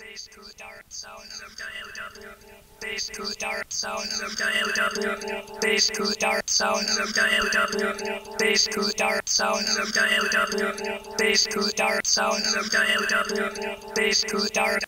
Base to dark sounds of dial W. Base to dark sounds of dial W. Base to dark sounds of dial W. Base to dark sounds of dial W. Base to dark sounds of dial W. Base to dark.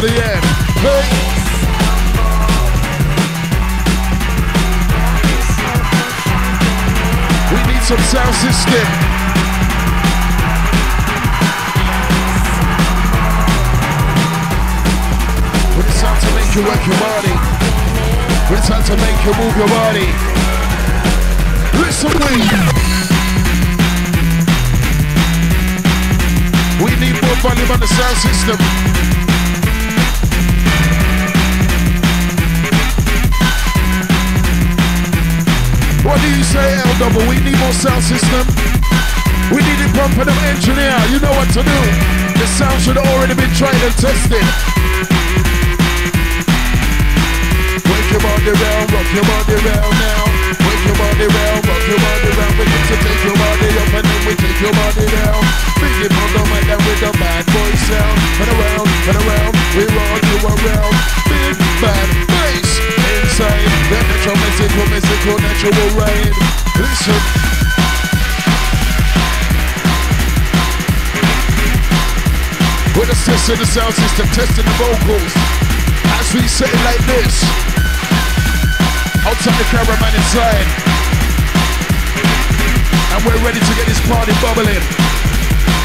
To the end. Hey! some sound system. When it's time to make you work your body. When it's time to make you move your body. Listen, we. We need more volume on the sound system. What do you say, L double? We need more sound system. We need it pumping them engineer. You know what to do. The sound should have already been tried and tested. Wake your body round, rock your body round now. Wake your body round, rock your body round. We need to take your body up and then we take your body down. Biggie on the mic and with the bad boy sound. And around, and around, we roll you around. Big bad bass inside. The natural mystical, mystical, natural rain. Listen. We're just testing the sound system, testing the vocals. As we say it like this. Outside the cameraman inside. And we're ready to get this party bubbling.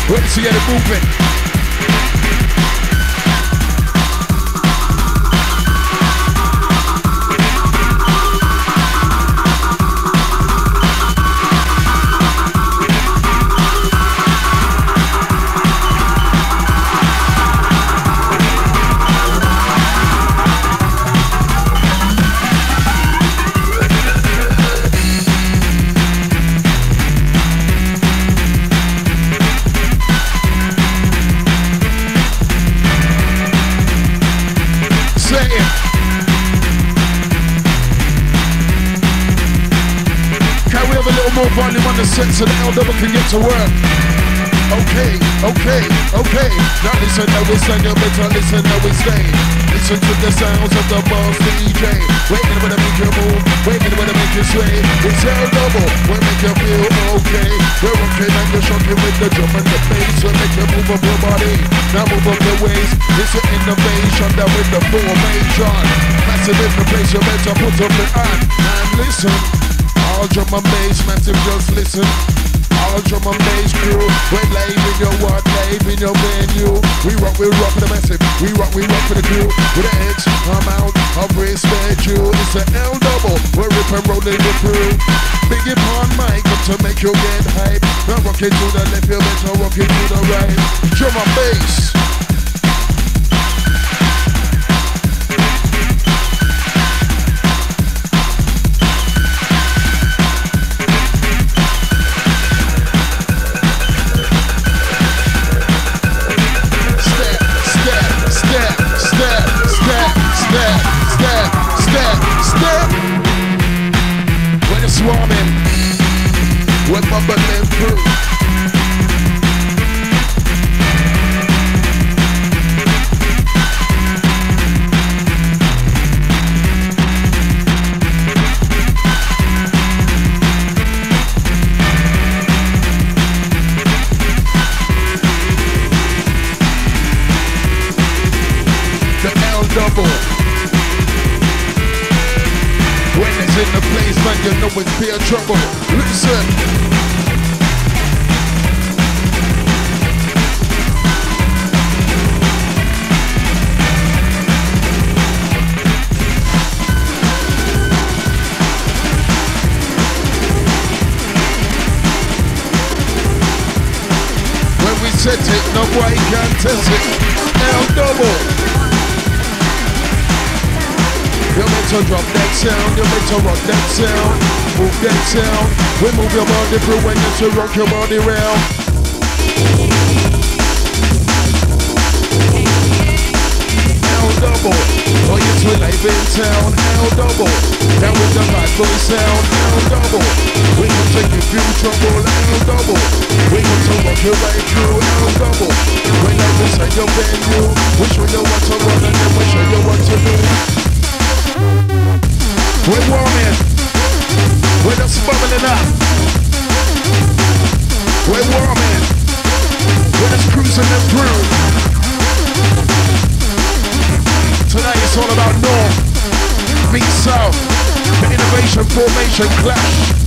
Ready to get it moving. The the L double can get to work. Okay, okay, okay. Now listen, now listen, you better listen, now we stay. Listen to the sounds of the boss DJ. Waiting when I make you move, waiting when I make you sway. It's L double, we make you feel okay. We're rocking and you're shocking with the drum and the bass. We make you move up your body, now move up your waist. It's an innovation that with the formation. Massive in the place, you better put up your hand and listen. All drum and bass, massive, just listen. All drum and bass crew, we're live in your what, live in your venue. We rock, we rock for the massive. We rock, we rock for the crew. With an X amount of respect, you. It's an L double. We're ripping, rolling the crew. Biggie on mic to make you get hype. Now rock it to the left, you better rock it to the right. Drum and bass. When in the place, man, you know it's pure trouble. Listen. When we set it, no boy can test it. L double. Better drop that sound, you better rock that sound, move that sound. We move your body through when you to rock your body round. Double. Oh, yes, we live in town, L double. Down with the bad boy sound, L double. We gon' take you through trouble, L double. We gon' to rock you right through, L double. When I decide your venue, we show you what to run and then we show you what to do. We're warming. We're just bubbling up. We're warming. We're just cruising them through. Tonight it's all about North, meet South, the innovation formation clash.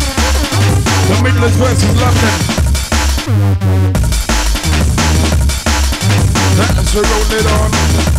The Midlands versus London. As we roll it on.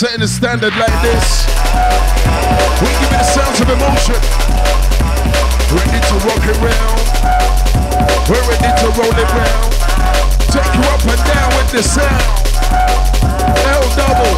Setting the standard like this. We give it the sounds of emotion. Ready to rock it round. We're ready to roll it round. Take you up and down with the sound. L double.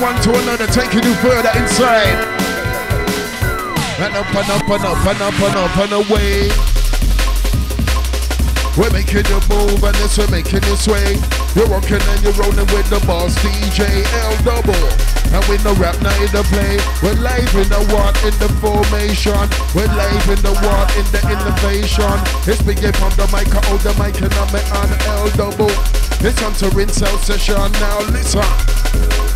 One to another, taking you further inside. And up and up and up and up and up and away. We're making you move and this we're making you sway. You're rocking and you're rolling with the boss DJ L double. And we no rap neither play. We're live in the what in the formation. We're live in the what in the innovation. It's big on the mic, I hold the mic and I'm on L double. It's time to rinse out session now. Listen.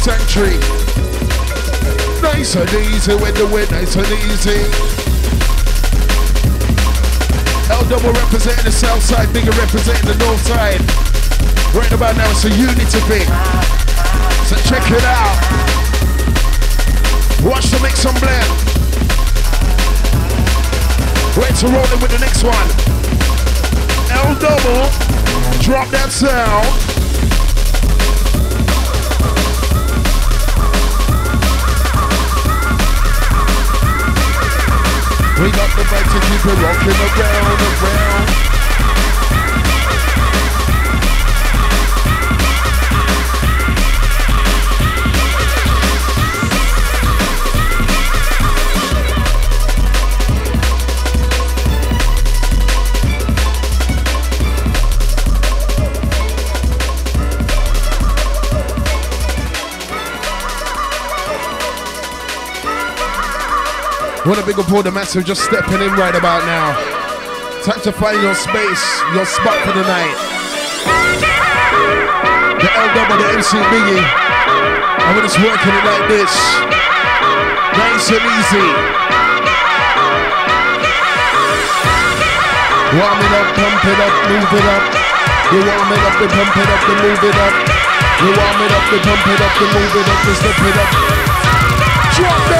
Sanctuary. Nice and easy with the wind, nice and easy. L double representing the south side, Biggie representing the north side. Right about now it's a unity thing. So check it out. Watch the mix and blend. Wait to roll it with the next one. L double. Drop that sound. We got the vibe to keep it rocking around, around. What a big up all the massive just stepping in right about now. Time to find your space, your spot for the night. The L double, the MC Biggie. We're just working it like this. Nice and easy. Warm it up, pump it up, move it up. You warm it up, then pump it up, then move it up. You warm it up, then pump it up, then move it up, then step it up. Drop that.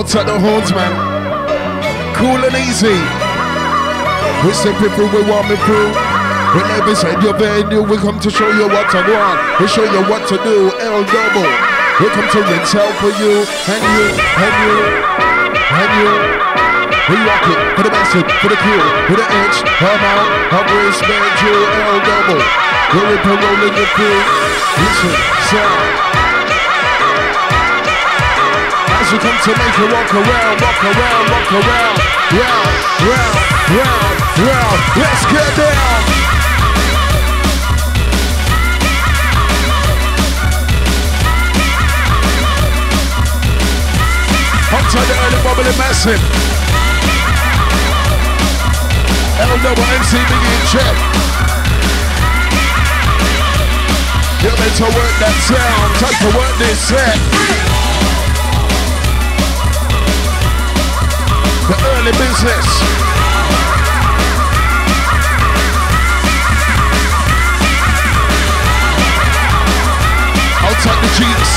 Outside the horns, man. Cool and easy. We stepping people we warming through. We you're venue, we come to show you what to want. We show you what to do, L double. We come to rinse out for you, and you, and you, and you. We rock it for the message, for the crew, for the inch, amount of respect, you, L double. We're in rolling the crew. Listen, sound we come to make you walk around, walk around, walk around, round, round, round, round. Let's get down. Up to the early bubbly massive. MC Biggie in check. You're meant to work that sound, time to work this set. The early business. Outside the cheeks.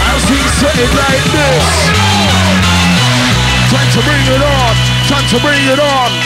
As we set it like this. Time to bring it on. Time to bring it on.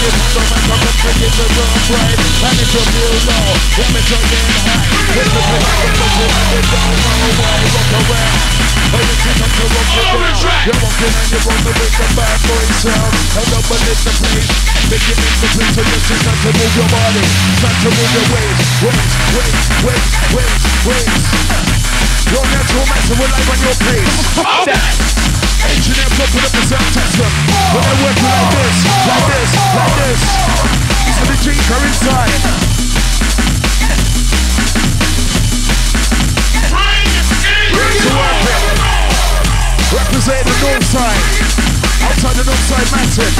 in So my pocket ticket to run right And if you feel low, let me turn in high Take the place from the book, it don't run away, walk around And if you come to rock the book, you're walking on your own on, the bad boy sound And don't believe the place, making it the place So yes, it's time to move your body, time to move your waist Waist, waist, waist, waist, waist Your natural master will lie on your place All that. Engineer put up the sound system. When they work like this, like this, like this. So the drinker inside. To work it. Represent the north side. Outside the north side, Manton.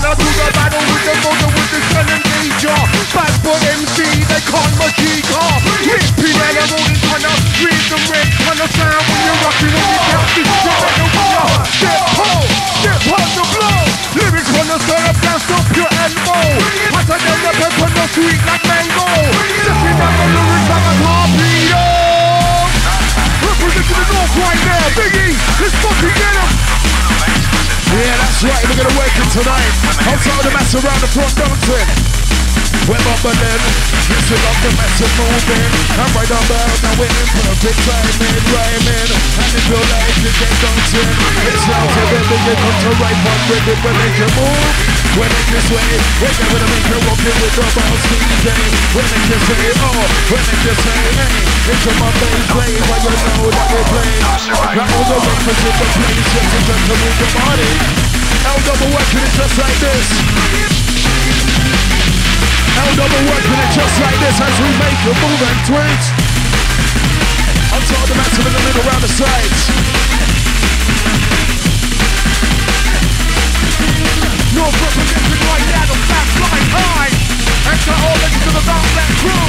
perimeter, to the battle with the motor with the sun and danger. Bad boy MC, they call machine car. Ripping animal in kind of read the red kind of sound when you're rocking when you count this. You better winner. Step home, step on the blow. Lyrics on the syrup, can't stop your elbow. Hotter than the pepper, no sweet like mango. Stepping down the lyrics like a torpedo. Representing the north right now, Biggie. Let's fucking get him. Yeah, that's right. We're gonna work it tonight. Outside the mess around the front dancing. We're bubbling, listen up the mess and moving. I'm right on about now we're in perfect timing, rhyming. And if you like to get dancing, it's now to the come to right one with it, we make you move. We're Women this way, women with a maker walking with a bounce DJ. Women this way. oh, we're women this way. hey, it's a Monday play, but you know that we're playing. Now all the rappers in the place, ladies and to move on body. L double working it just like this. L double working it just like this as we make a move and twist. I'm talking about some in the middle around the sides. We're that, I'm fast flying high. Enter all into the boundless crew.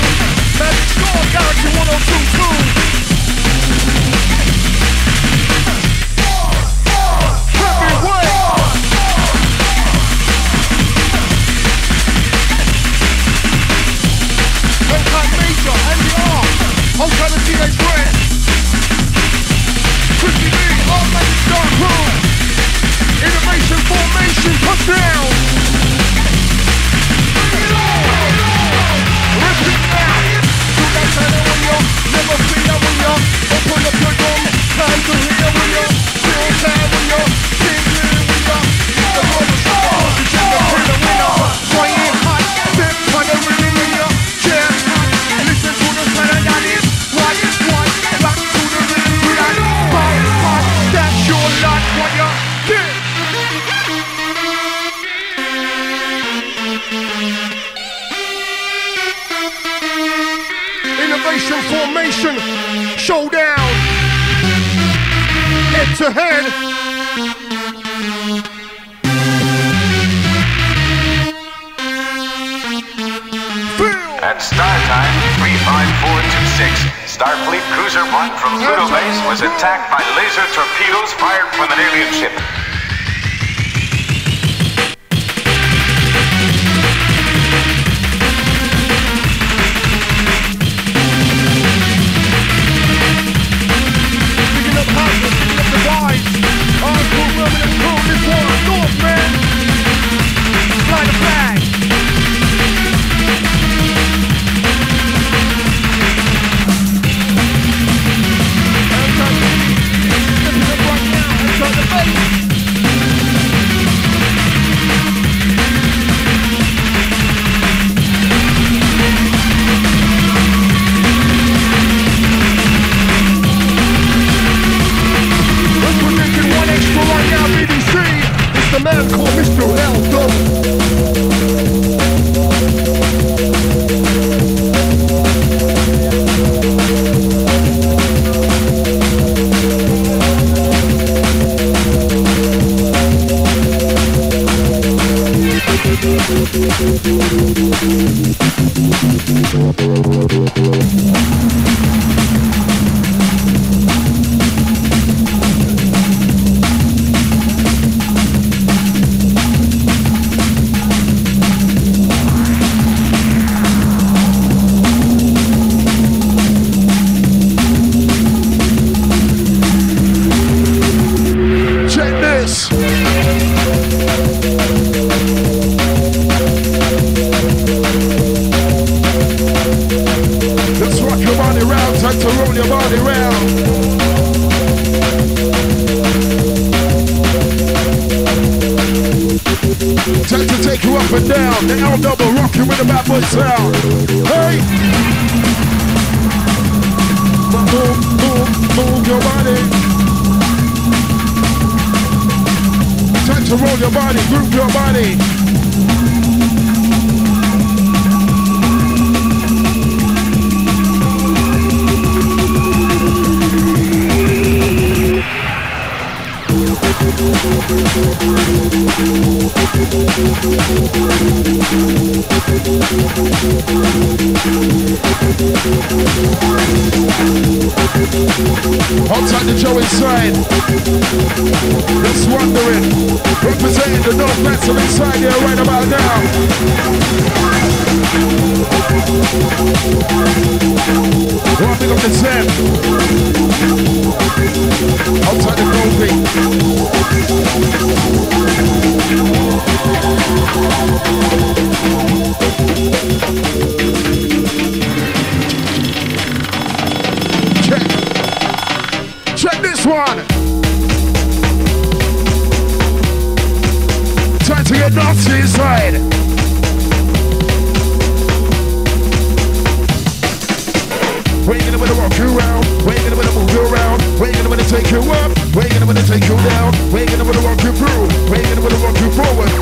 Attacked by laser torpedoes fired from an alien ship.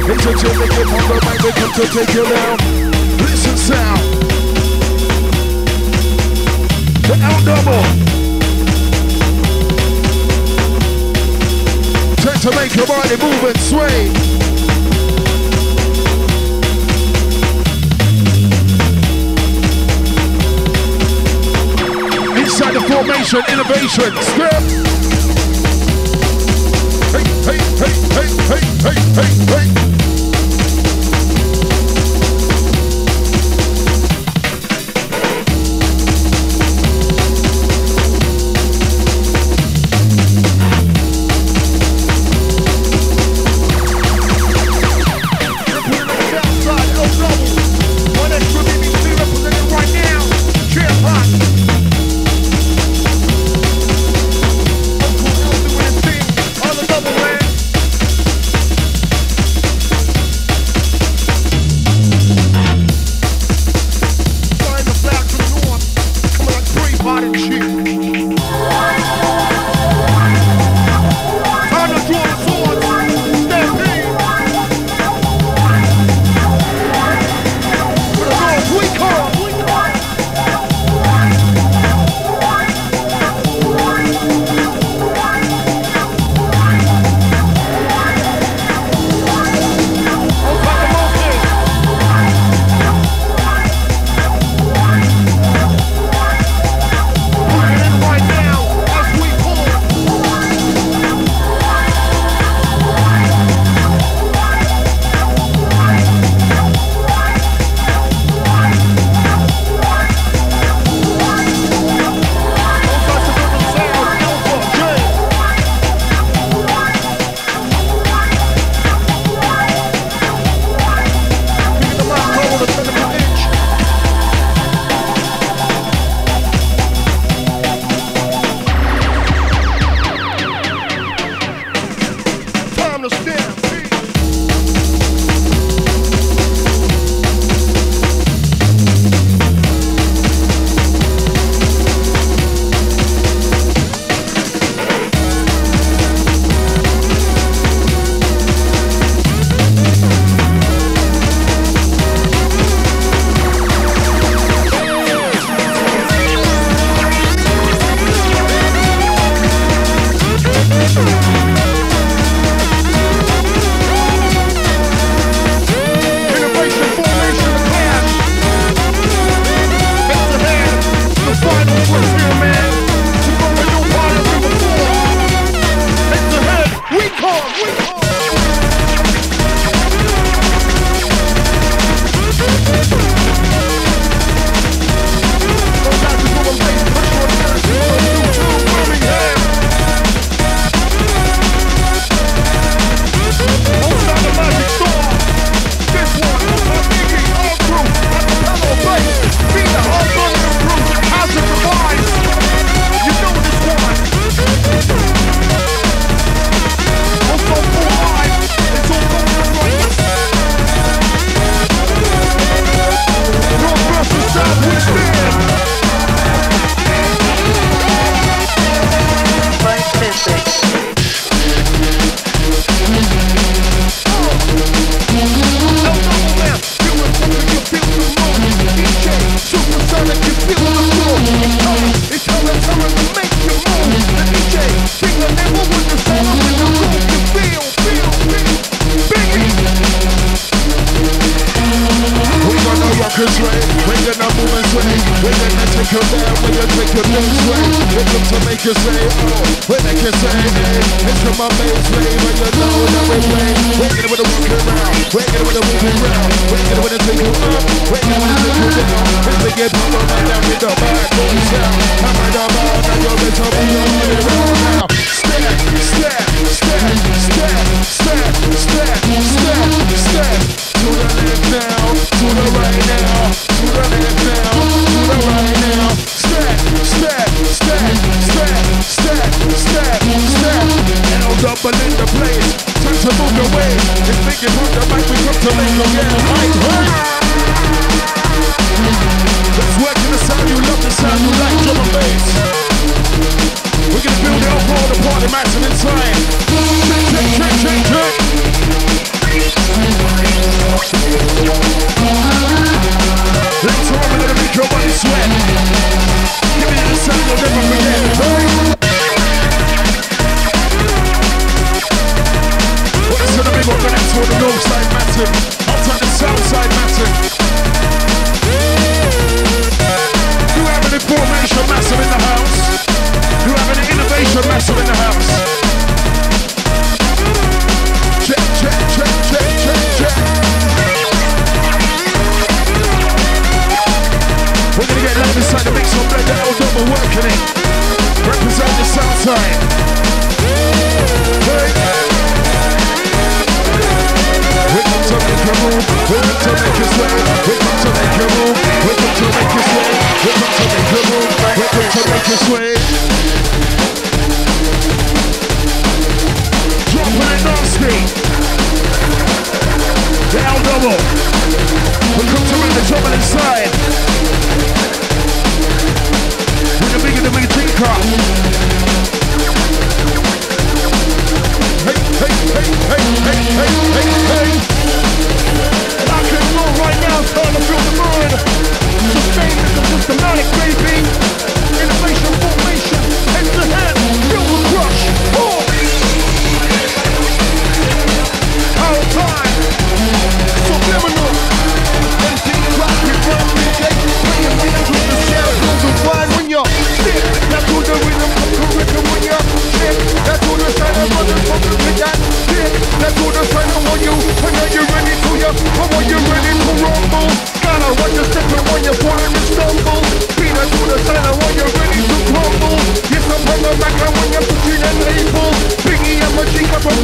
Entertainment, get on the mic, they come to take you down. Listen sound. The out double. Time to make your body move and sway. Inside the formation, innovation, step. Hey, hey, hey, hey, hey, hey, hey.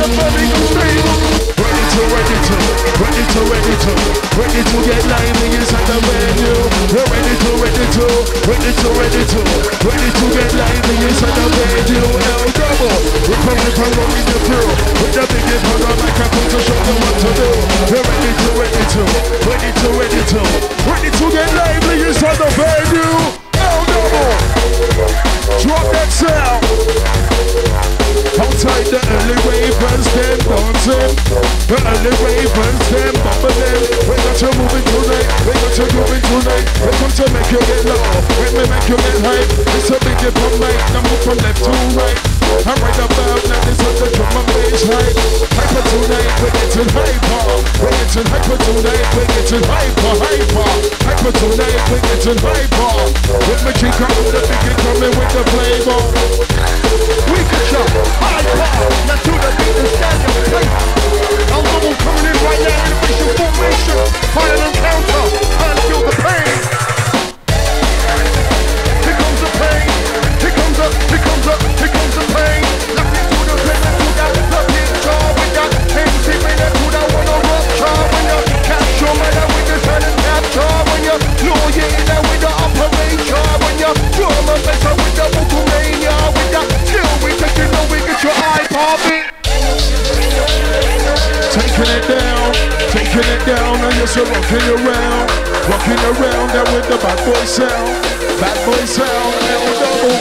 Ready to, ready to, ready to, ready to, ready to get lively inside the venue. We're ready to, ready to, ready to, ready to, get lively inside the venue. L double, we're coming from rolling the. With the big hit on the microphone to show them what to do. We're ready to, ready to, ready to, ready to, get lively inside the venue. L double, drop that sound. Outside the early ravens, them dancing. The early ravens, them bubbling. We got you moving tonight. We got you moving tonight. We come to make you get low. When we make you get high. It's a big on mic. Now move from left to right. I'm right about now. This is the drum and bass right. Hyper tonight. We're getting hyper. We're getting hyper tonight. We're getting hyper, hyper. Hyper tonight. We're getting hyper. With my chick on the big coming with the flavor. We can jump power, now to the beat and stand in place. Double coming in right now, innovation formation, final encounter, to feel the pain. Here comes the pain, here comes the, here comes the, here comes the that skill we your eye. Taking it down, taking it down, and you're rocking around, rocking around there with the bad boy sound, bad boy sound, double.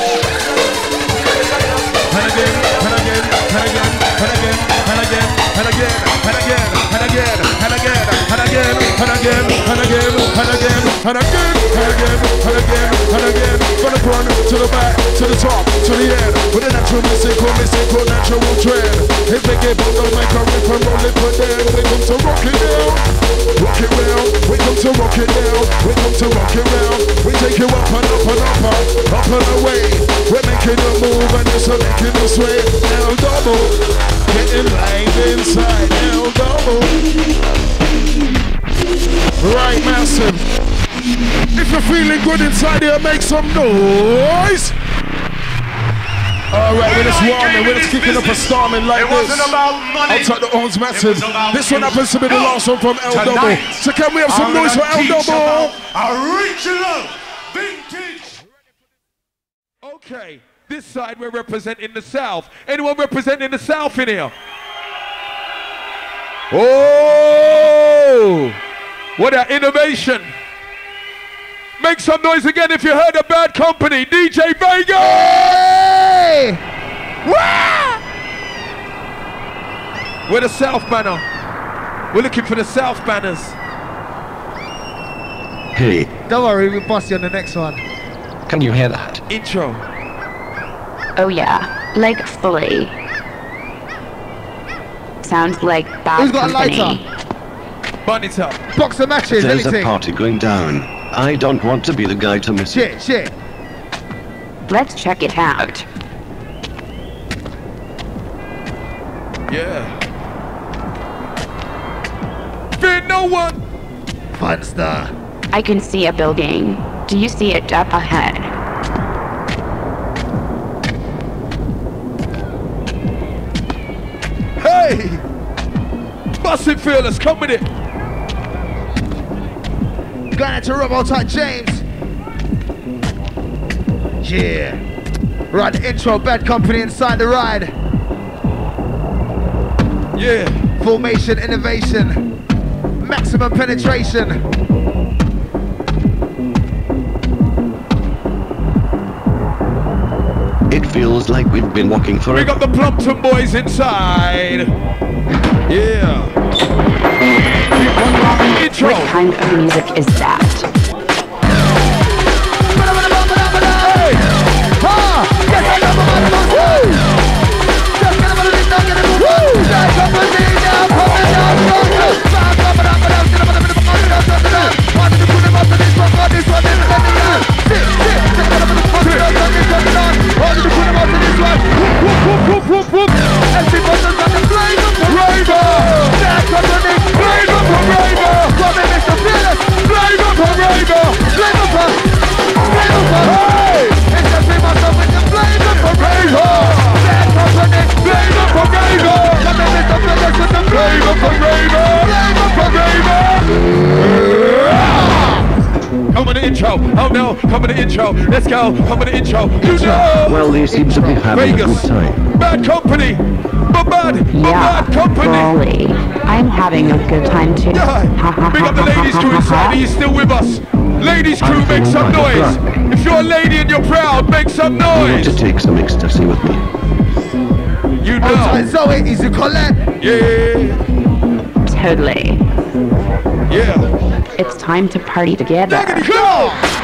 And again, and again, and again, and again, and again, and again, and again, and again, and again, and again, and again, and again, and again, and again, and again, and again, and again. Gonna run to the back, to the top, to the end, with a natural mystical, mystical, natural trend. If they get on the mic, I rip and roll it for them. We come to rock it down, rock it round. We come to rock it down. We come to rock it round. We take you up and up and up up and away. We're making a move and it's a making us sway. L double, getting live inside. L double. Right, massive. If you're feeling good inside here, make some noise. All right, we're just warming, we're just kicking up a storming like this. money. Outside the owns massive. It was about This one happens to be the last one from L Double. So can we have some noise for gonna L teach Double? about Original vintage. Okay, this side we're representing the South. Anyone representing the South in here? Oh, what an innovation! Make some noise again if you heard a bad company, DJ Vega. Hey! We're the South banner. We're looking for the South banners. Hey, Don't worry, we'll bust you on the next one. can you hear that? Intro. Oh yeah, like fully. Sounds like bad Who's got a lighter? Bun it up. Box of matches, There's a party going down. I don't want to be the guy to miss it. Shit, shit. Let's check it out. Yeah. Fear no one. Fun star. I can see a building. Do you see it up ahead? Hey! Bust it, fearless. Come with it. Going to Robo Type James. Yeah. Right, the intro, bad company inside the ride. Yeah. Formation, innovation, maximum penetration. It feels like we've been walking for We a got the Plumpton boys inside. Yeah. Intro. What kind of music is that? Intro. Let's go. Come on the intro. You know. Well, they seem to be having a good time. Bad company. But bad. But Yeah, bad company. Raleigh. I'm having a good time too. Yeah. Big up the ladies crew inside. Are you still with us? Ladies crew, I'm make some feeling noise. like If you're a lady and you're proud, make some You want to take some ecstasy with me? You know. Outside know. Zoe, easy Colette. Yeah. Totally. Yeah. It's time to party together. Go!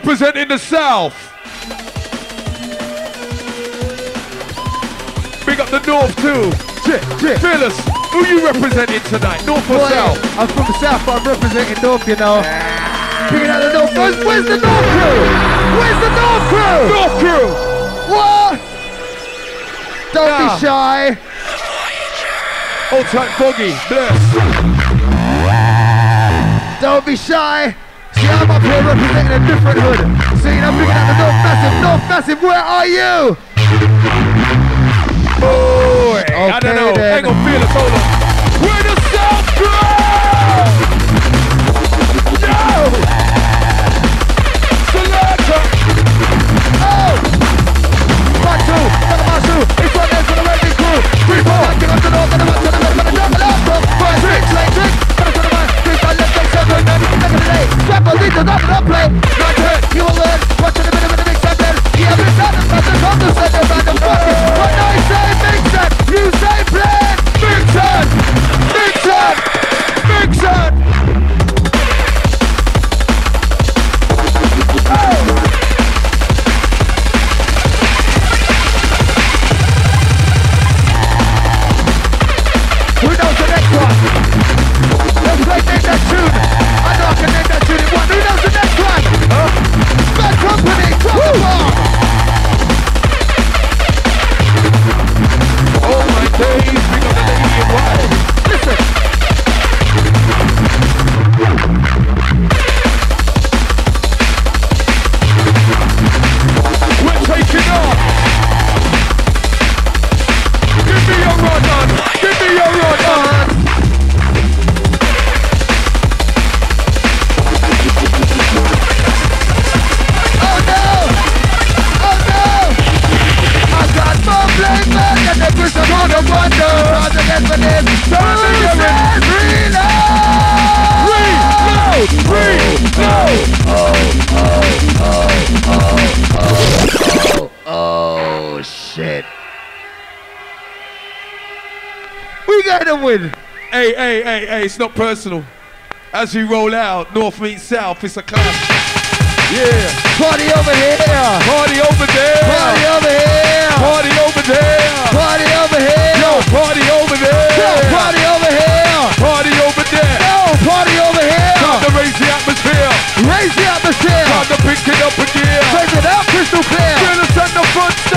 Representing the South? Big up the North too. Fearless, who you representing tonight? North or Boy, South? I'm from the south, but I'm representing North, you know. Picking out the North. Where's, where's the North crew? Where's the North crew? North crew! What? Don't be shy. Old time Foggy, bless. Don't be shy. I'm up here representing a different hood. See, I'm picking out the North Massive. North Massive, where are you? Boy, I don't know. then. Hang on, Fearless, hold on. Where the hey, it's not personal. As we roll out, north meets south, it's a clash. Yeah. Party over here. Party over there. Party over here. Party over there. Party over here. Yo, party over there. Yo, party over here. Party over there. Yo, party over here. Time to raise the atmosphere. Raise the atmosphere. Time to pick it up again. Take it out crystal clear. Feel the front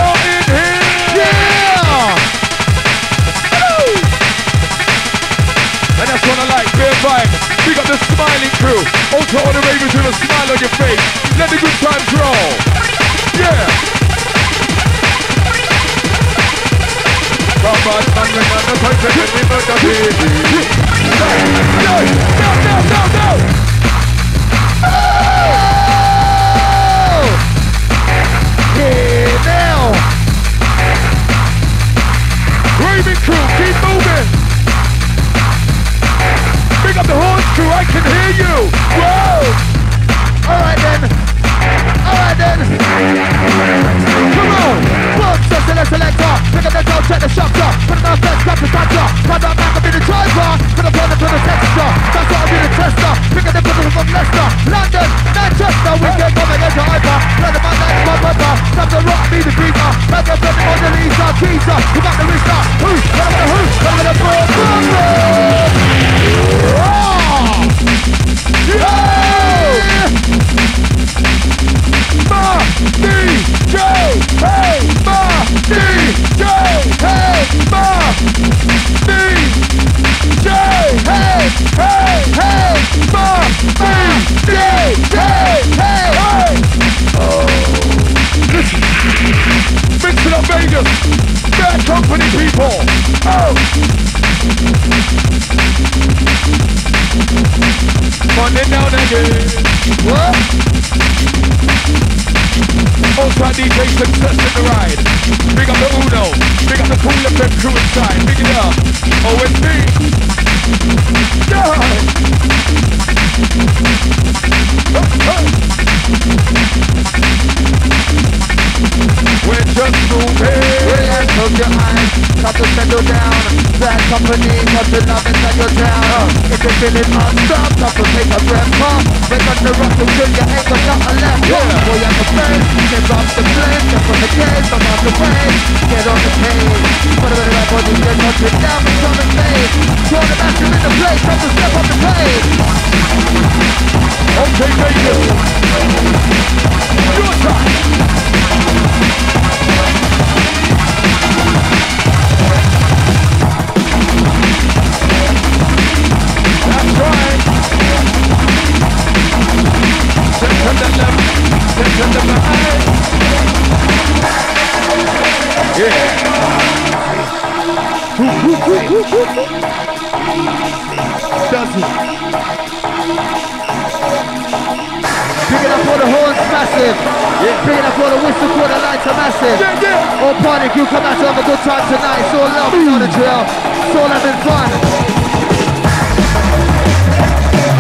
It's all the drill. It's all having fun.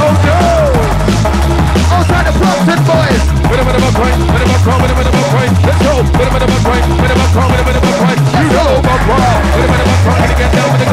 Oh no! Time the Brompton boys. Of a coin, bit of a coin, bit of a coin. Let's go. Of a coin, bit of a coin, bit of a coin. You know about. Bit of a coin to get down with the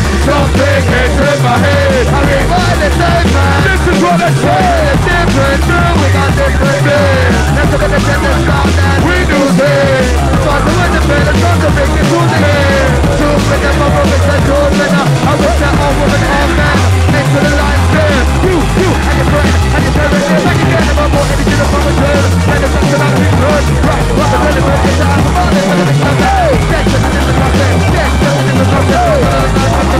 the up, I'm up, and the is the try the up the a my my I'm this. Something in my head. I rewind the same man. This is what I say. It's different, man. We got different. Let's look at the sound and We do say. Start to win the bed and to make it through the game. Two with them, I'm rubbish and two. I wish that all women, all men. Next to the line, stand. You, you, and your friend, and your parents. Back again, I'm more anything to come return. Let the something that we heard. Right, what the really best is that I'm about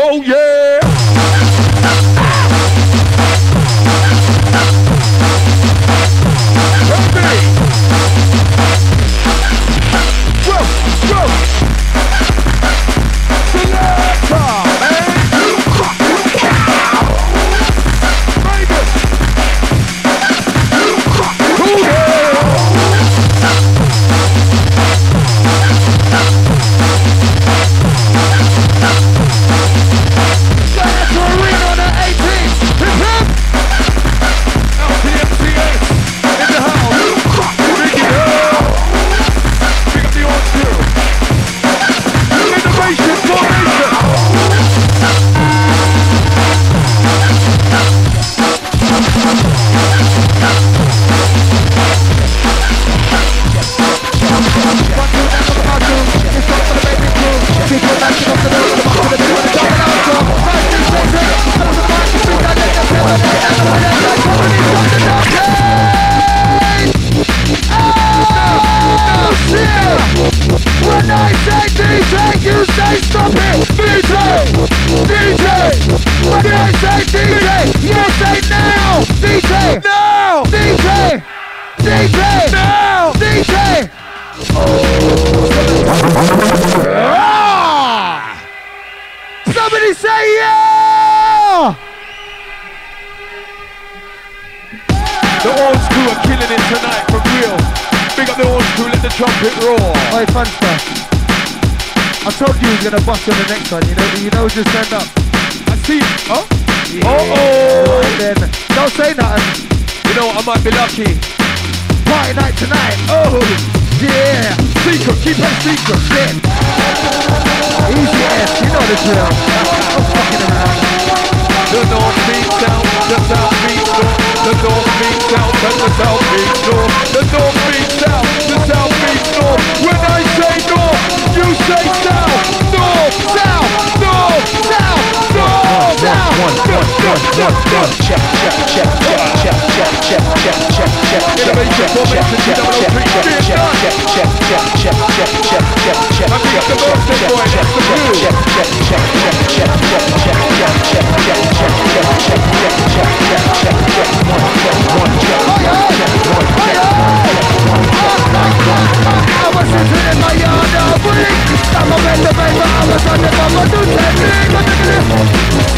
Oh yeah!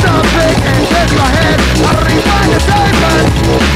Stop it and take my head I rewind the same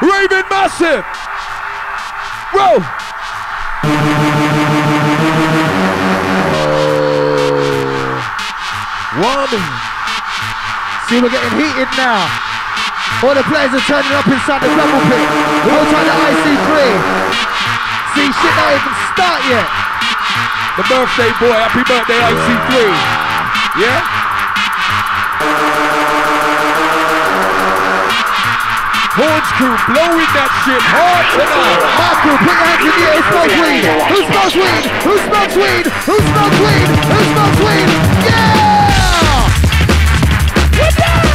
Raven Massive. Bro. Warming. See, we're getting heated now. All the players are turning up inside the double pit. Hold tight to IC3. See, shit not even start yet. The birthday boy, happy birthday IC3. Yeah? Horns crew blowing that shit hard tonight. My crew, put hands in the air. Smoke weed. Who smokes weed? Who smokes weed? Who smokes weed? Who smokes weed? Yeah! What's up?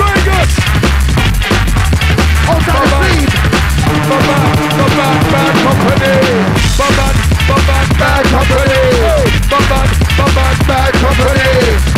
Vegas. On time to sleep. Baba, Baba, Bad Company. Baba, Baba, Bad Company. Baba, Baba, Bad Company.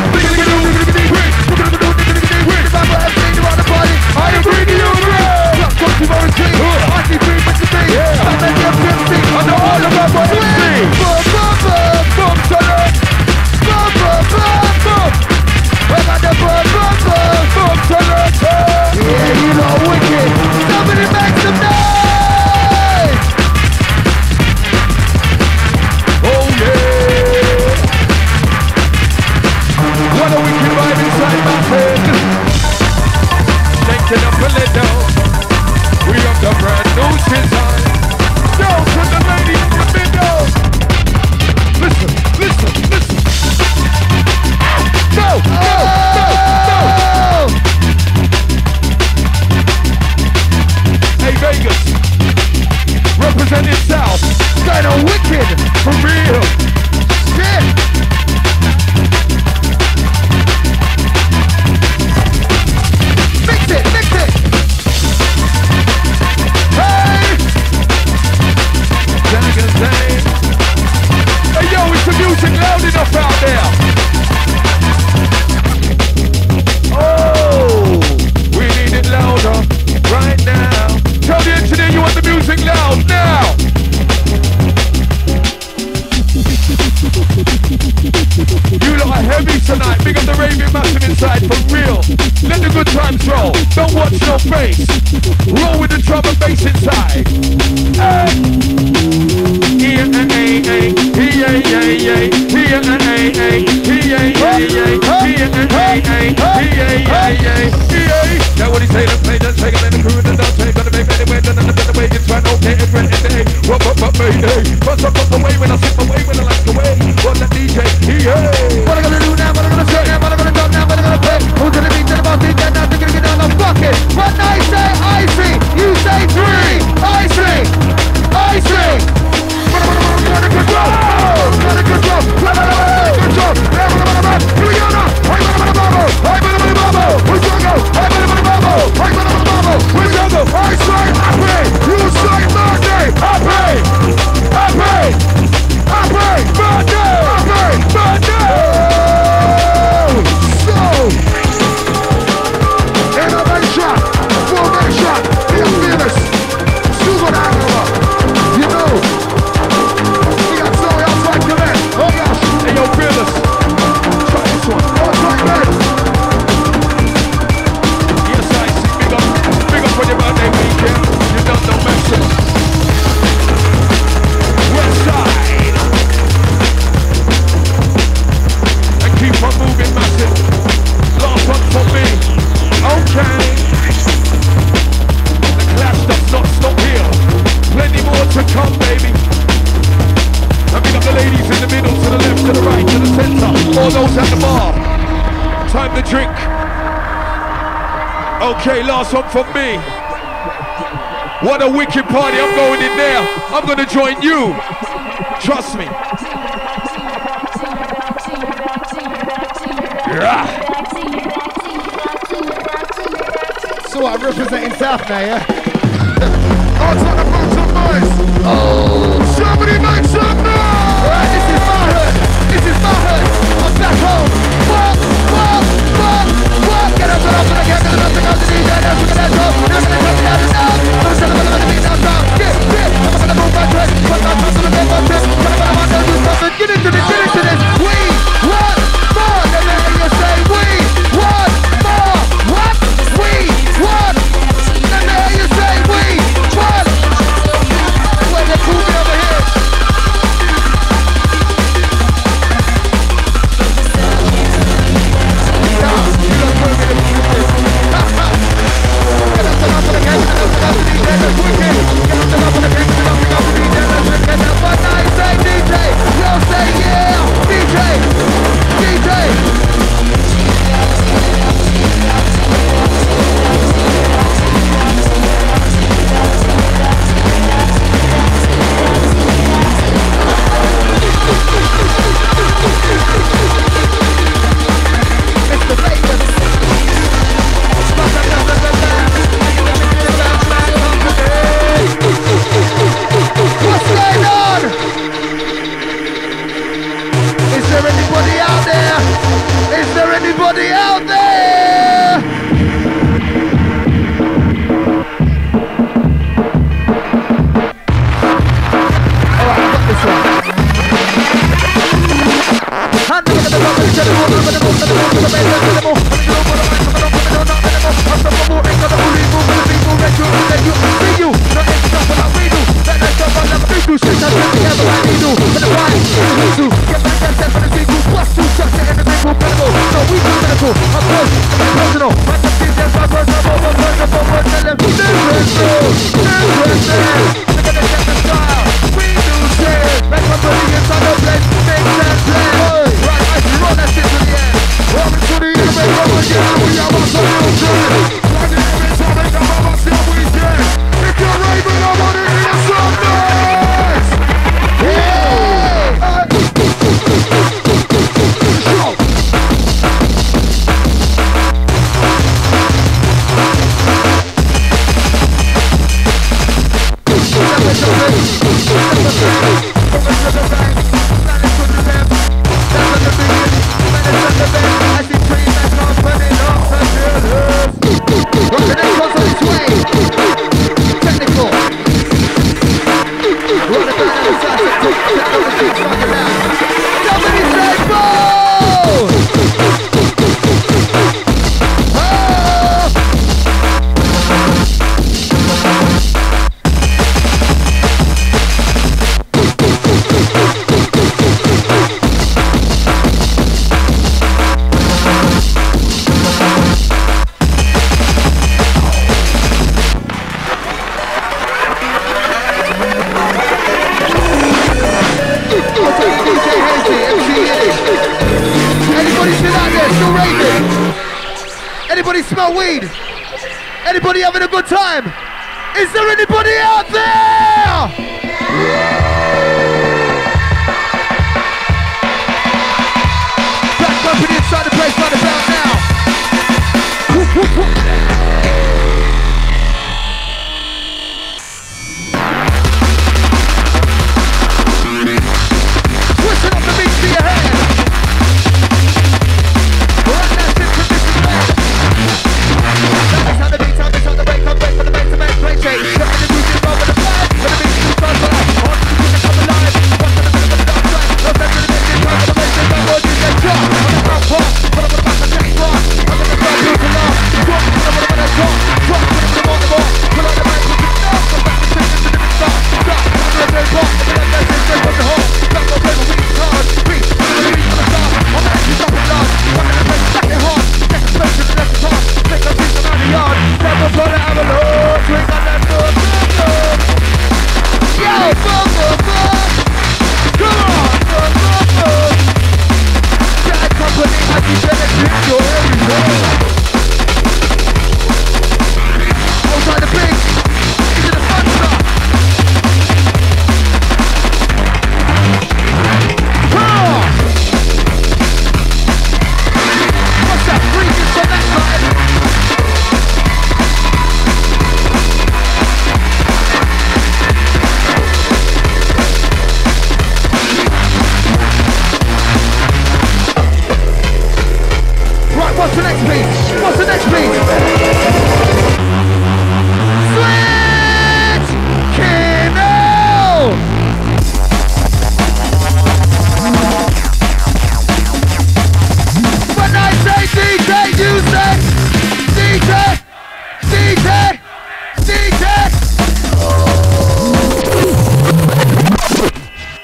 there anybody out there?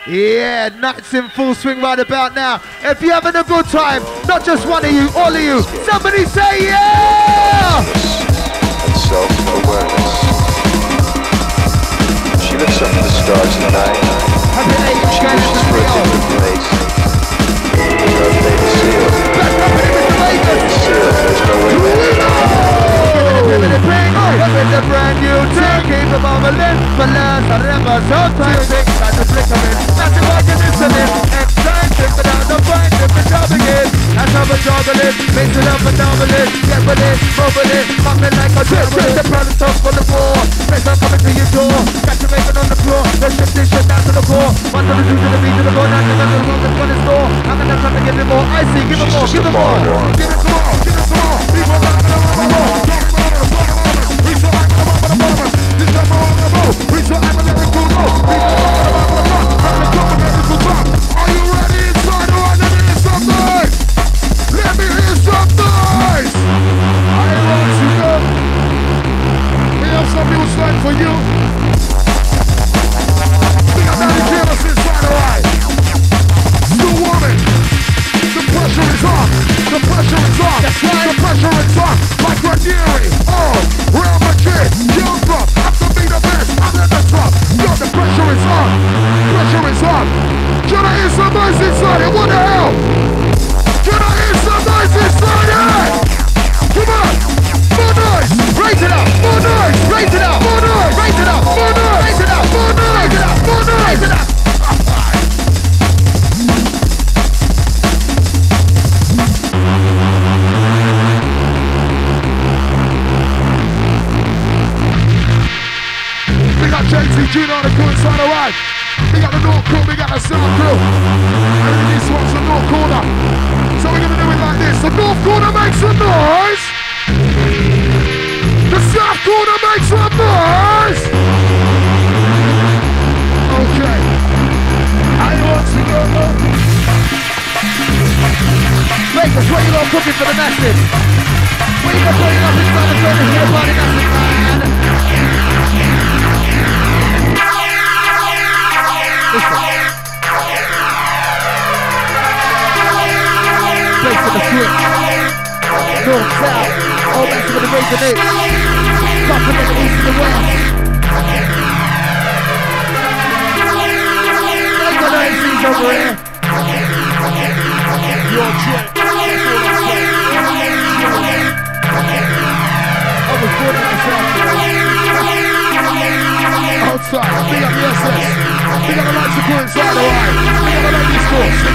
Yeah, nights in full swing right about now. If you're having a good time, not just one of you, all of you, somebody say yeah! self-awareness. She looks up at the stars at night. She wishes for a different place. Fate is sealed. Fate is sealed. There's no way back. Give it a bring, up in the brand new thing Keep it but last I never so toxic to it. I it it, it, it, you give it more, see, give it more, give it more. Give it more, give it more, it, more. Some new slang for you. We got Danny Taylor inside the right. Still warming. The pressure is on. The pressure is on. That's right. The pressure is on. Like Ranieri. Oh, Real Madrid. Young Rock. Have to be the best. I'm at the top. Yo, the pressure is on. Pressure is on. Can I hear some noise inside it? What the hell? Can I hear some noise inside it? Come on. Raise it up. More noise. Raise it up. More noise. Raise it up. More noise. Raise it up. More noise. Raise it up. More noise. JT on the crew inside the right. We got the North crew, we got the South crew. This one's the North corner. So we're gonna do it like this. The North corner makes some noise. Gonna make some noise! Okay. I want to go home. Make us wait on cooking for the masses. We can put it up inside the furnace the body masses, man. Listen. Place of the switch. North, south. All back to the race of it. Supplement the world. The over here. I'm good at myself. Outside, big up the SS. Big up the lights you put inside, alright. Big up the ladies' course.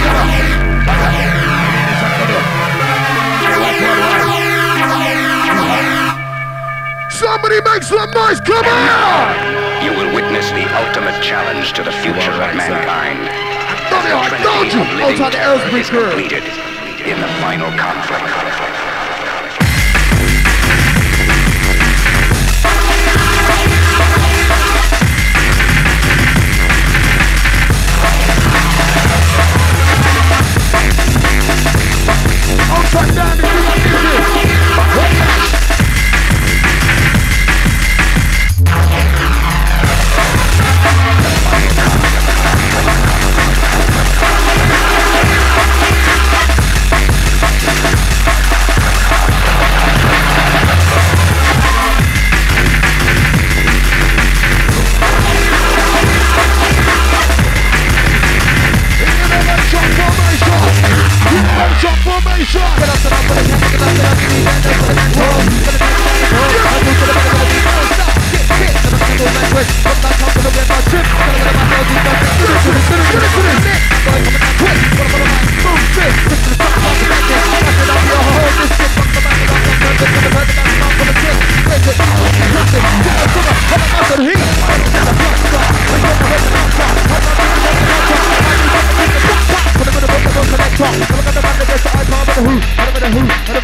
Somebody make some noise, come on! You will witness the ultimate challenge to the future of mankind. Don't you, The don't trinity you? of living Outside the terror is completed in the final conflict.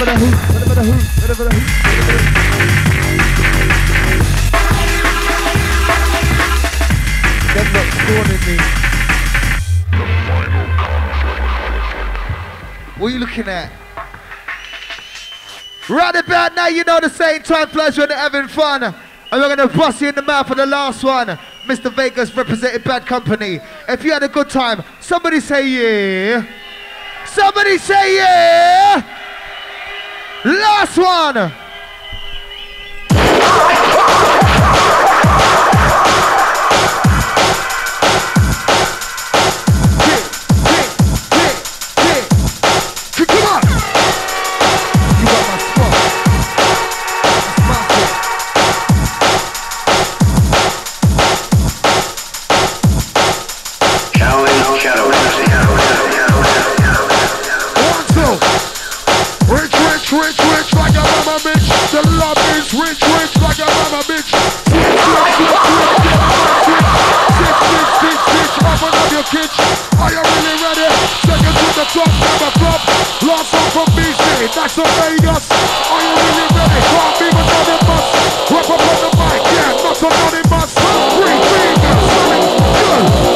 about a hoot? What about a hoot? What What are you looking at? Right about now, you know the same time flies when they're having fun. And we're gonna bust you in the mouth for the last one. Mr. Vegas represented Bad Company. If you had a good time, somebody say yeah. Somebody say yeah. Last one. your mama, bitch. Up your kitchen. Are you really ready? To the top. Lost from BC, that's the Vegas. Are you really ready? Can't be another the the mic, yeah, not. Three fingers, good.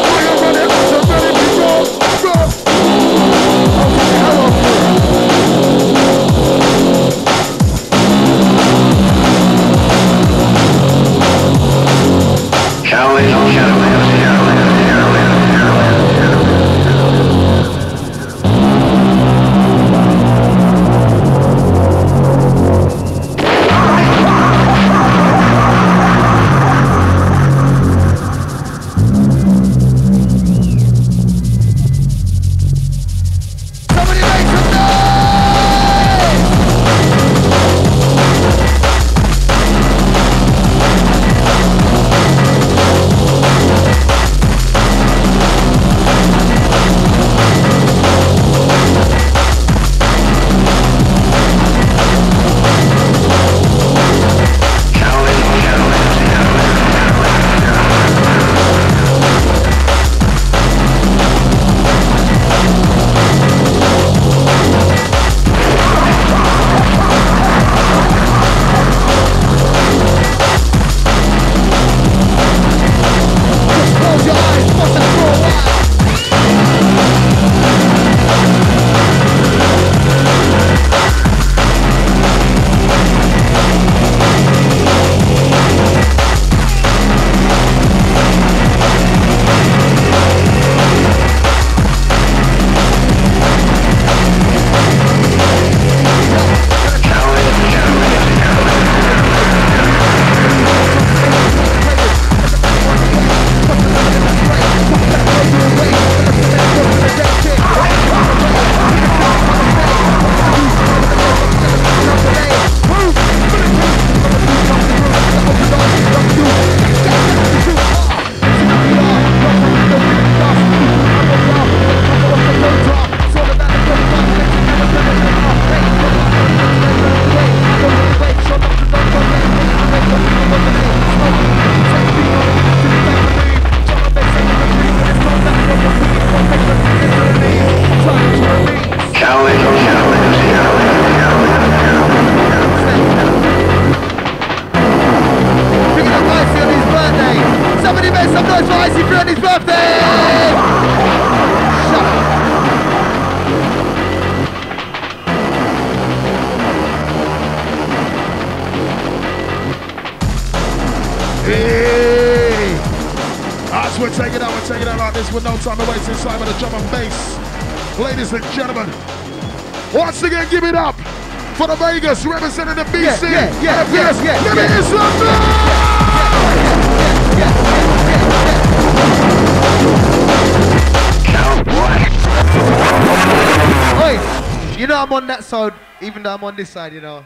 out, even though I'm on this side, you know.